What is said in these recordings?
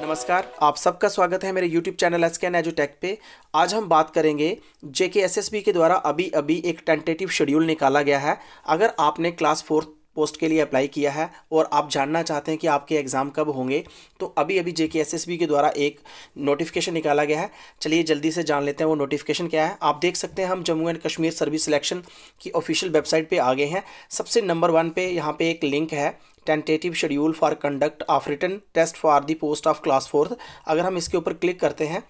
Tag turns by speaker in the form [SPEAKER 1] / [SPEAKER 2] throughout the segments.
[SPEAKER 1] नमस्कार, आप सबका स्वागत है मेरे YouTube चैनल एस कैन एजुटेक पे। आज हम बात करेंगे जे के एस एस बी के द्वारा अभी अभी एक टेंटेटिव शेड्यूल निकाला गया है। अगर आपने क्लास फोर्थ पोस्ट के लिए अप्लाई किया है और आप जानना चाहते हैं कि आपके एग्ज़ाम कब होंगे तो अभी अभी जे के एस एस बी के द्वारा एक नोटिफिकेशन निकाला गया है। चलिए जल्दी से जान लेते हैं वो नोटिफिकेशन क्या है। आप देख सकते हैं हम Jammu and Kashmir service selection की ऑफिशियल वेबसाइट पे आ गए हैं। सबसे नंबर वन पे यहाँ पे एक लिंक है। Tentative schedule for conduct of written test for the post of class fourth अगर हम इसके ऊपर क्लिक करते हैं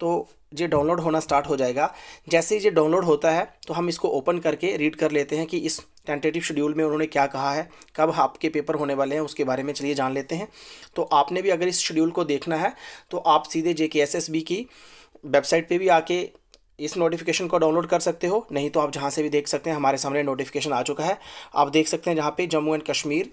[SPEAKER 1] तो ये डाउनलोड होना स्टार्ट हो जाएगा। जैसे ही ये डाउनलोड होता है तो हम इसको ओपन करके रीड कर लेते हैं कि इस टेंटेटिव शेड्यूल में उन्होंने क्या कहा है, कब आपके पेपर होने वाले हैं, उसके बारे में चलिए जान लेते हैं। तो आपने भी अगर इस शेड्यूल को देखना है तो आप सीधे जे के वेबसाइट पर भी आके इस नोटिफिकेशन को डाउनलोड कर सकते हो। नहीं तो आप जहाँ से भी देख सकते हैं, हमारे सामने नोटिफिकेशन आ चुका है। आप देख सकते हैं जहाँ पे Jammu and Kashmir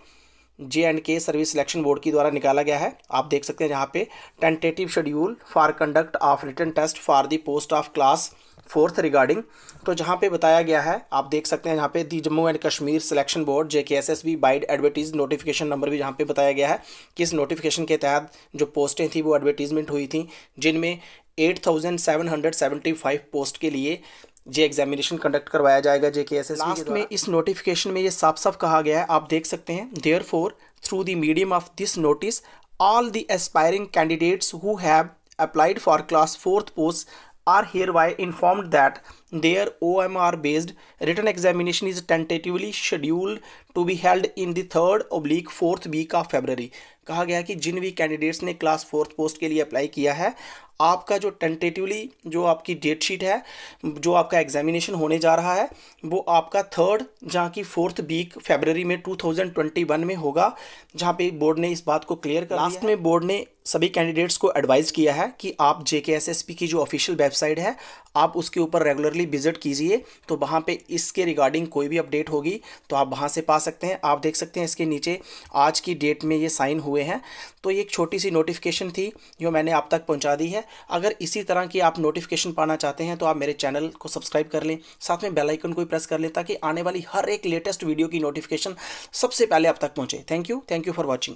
[SPEAKER 1] J and K service selection board की द्वारा निकाला गया है। आप देख सकते हैं जहाँ पे tentative schedule for conduct of written test for the post of class fourth regarding तो जहाँ पे बताया गया है, आप देख सकते हैं यहाँ पे the Jammu and Kashmir selection board J K S S B vide advertise notification number भी जहाँ पे बताया गया है। कि इस नोटिफिकेशन के तहत जो पोस्टें थी, वो एडवर्टीजमेंट हुई थी, जिनमें eight thousand seven hundred seventy five post के लिए जे एग्जामिनेशन कंडक्ट करवाया जाएगा जे के एस एस लास्ट में इस नोटिफिकेशन में ये साफ़ साफ़ कहा गया है, आप देख सकते हैं। Therefore through the medium of this notice all the aspiring candidates who have applied for class 4th post are hereby informed that their OMR based written examination is tentatively scheduled to be held in the third oblique fourth week of February. कहा गया कि जिन भी candidates ने class fourth post के लिए apply किया है आपका जो टेंटेटिवली जो आपकी डेट शीट है जो आपका एग्जामिनेशन होने जा रहा है वो आपका थर्ड जहाँ की फोर्थ वीक फेबररी में 2021 में होगा जहाँ पे बोर्ड ने इस बात को क्लियर कर लास्ट में बोर्ड ने सभी कैंडिडेट्स को एडवाइस किया है कि आप जे की जो ऑफिशियल वेबसाइट है आप उसके ऊपर रेगुलरली विज़िट कीजिए तो वहाँ पे इसके रिगार्डिंग कोई भी अपडेट होगी तो आप वहाँ से पा सकते हैं। आप देख सकते हैं इसके नीचे आज की डेट में ये साइन हुए हैं। तो ये एक छोटी सी नोटिफिकेशन थी, जो मैंने आप तक पहुँचा दी है। अगर इसी तरह की आप नोटिफिकेशन पाना चाहते हैं तो आप मेरे चैनल को सब्सक्राइब कर लें। साथ में बेलाइकन को भी प्रेस कर लें, ताकि आने वाली हर एक लेटेस्ट वीडियो की नोटिफिकेशन सबसे पहले आप तक पहुँचे। Thank you thank you for watching